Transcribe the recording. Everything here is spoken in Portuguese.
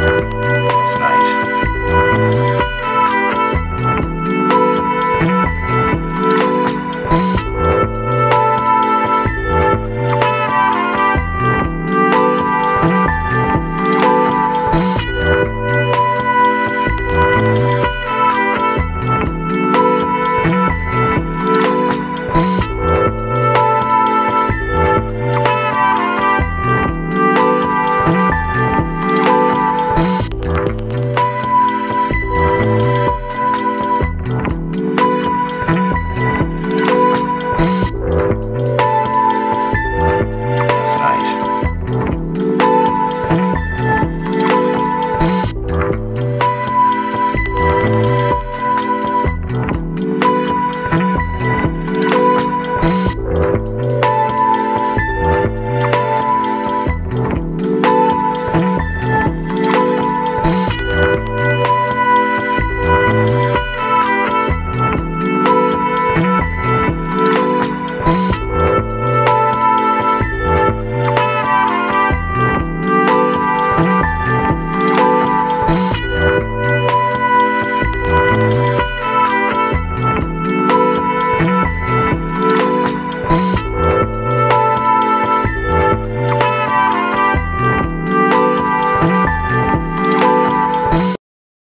Música